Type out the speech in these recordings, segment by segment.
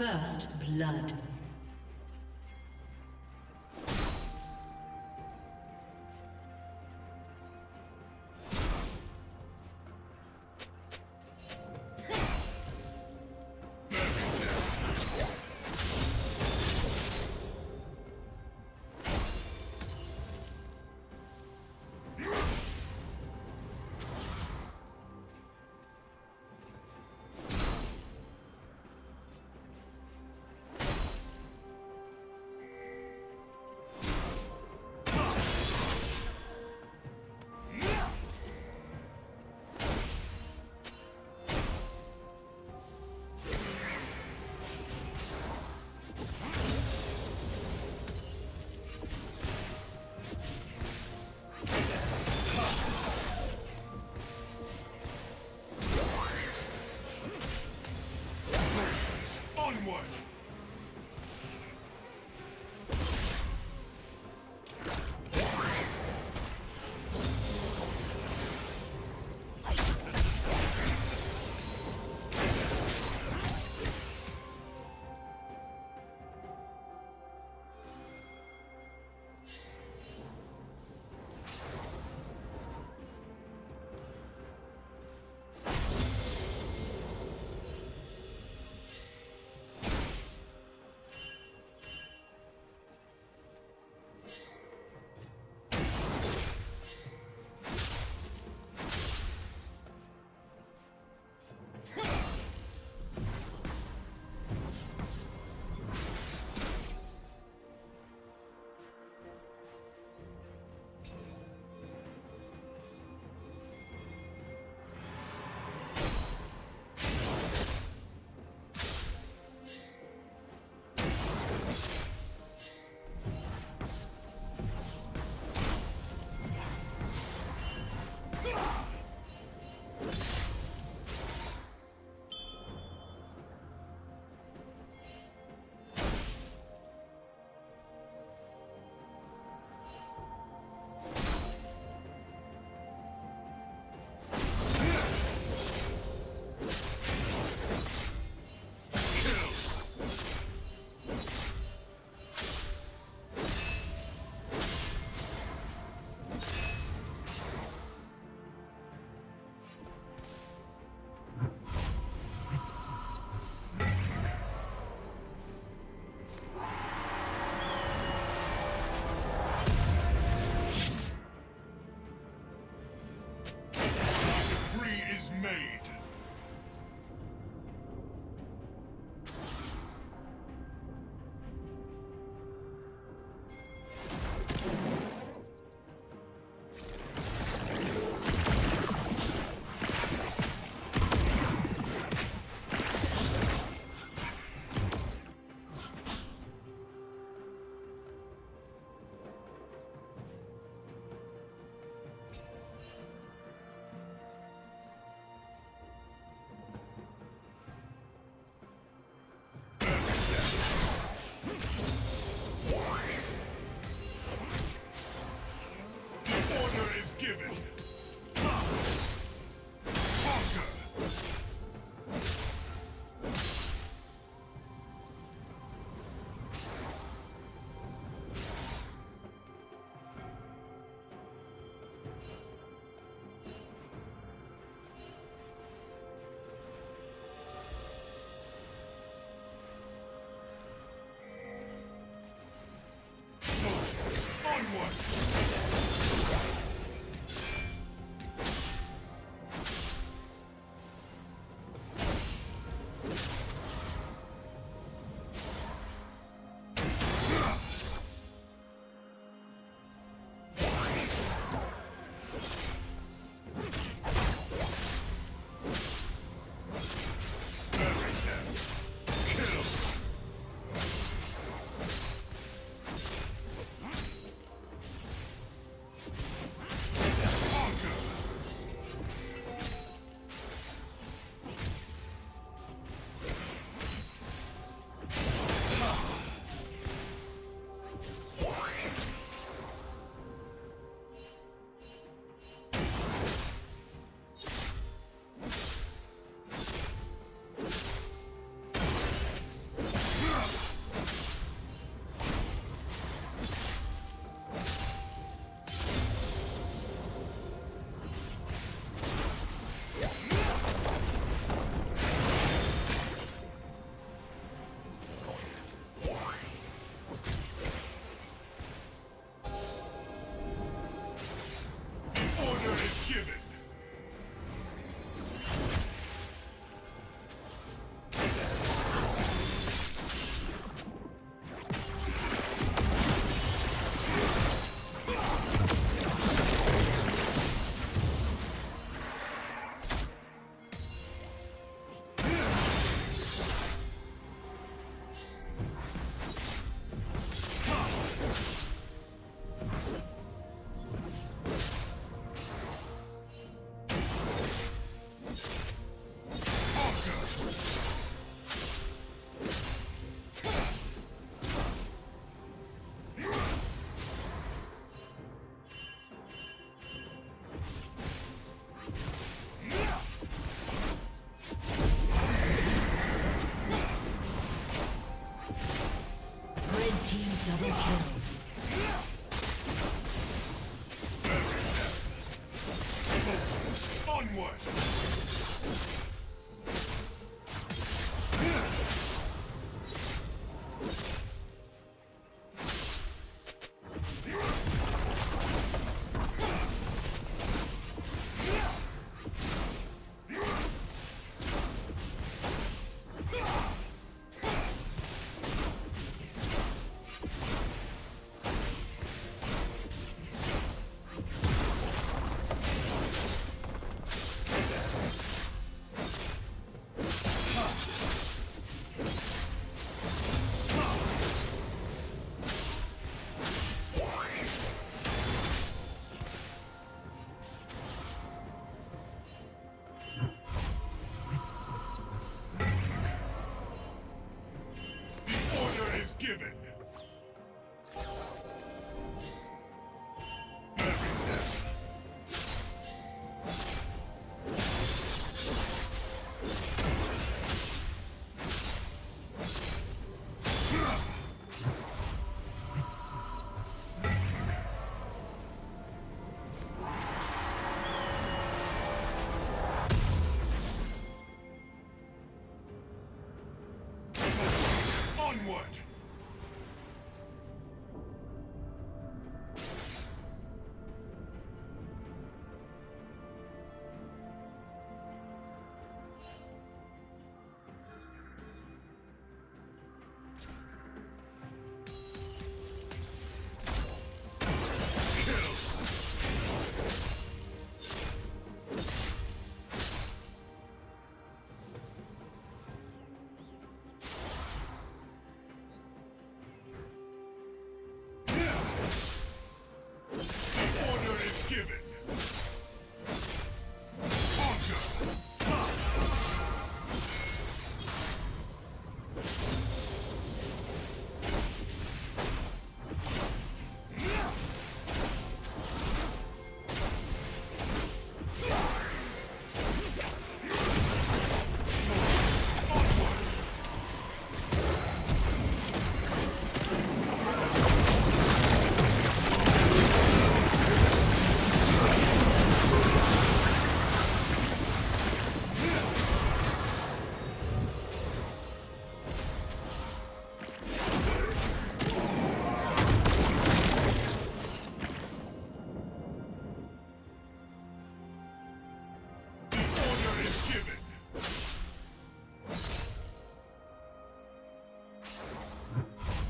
First blood.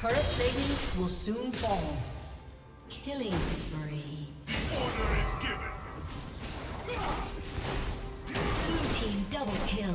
Turret plating will soon fall. Killing spree. Order is given. Blue team double kill.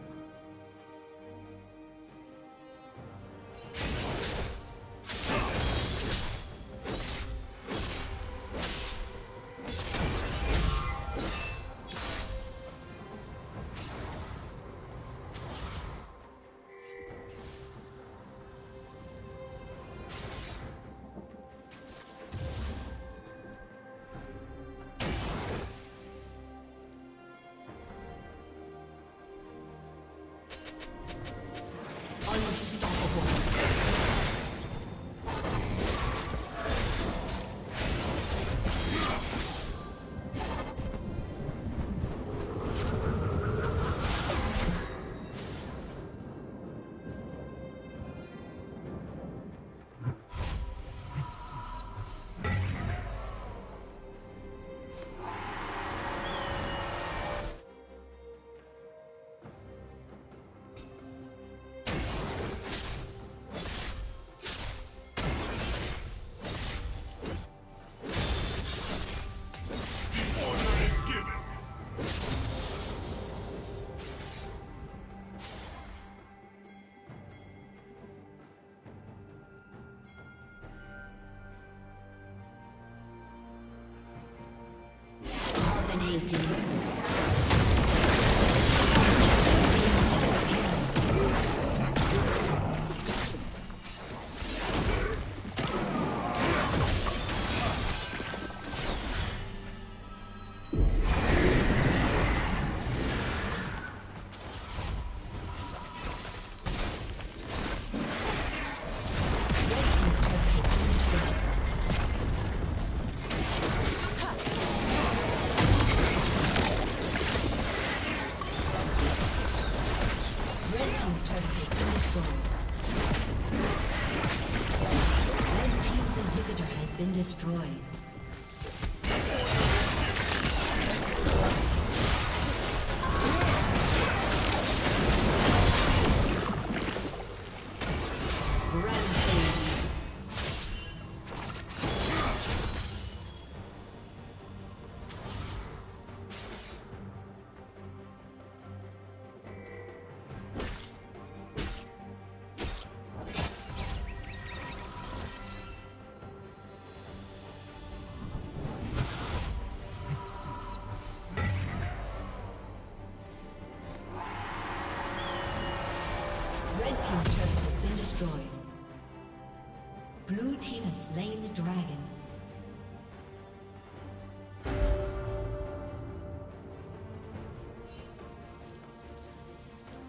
Slain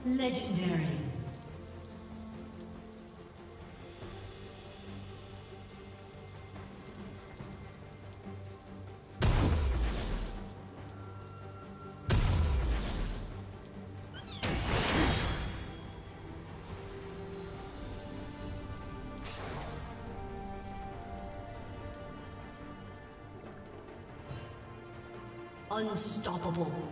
Legendary. Unstoppable.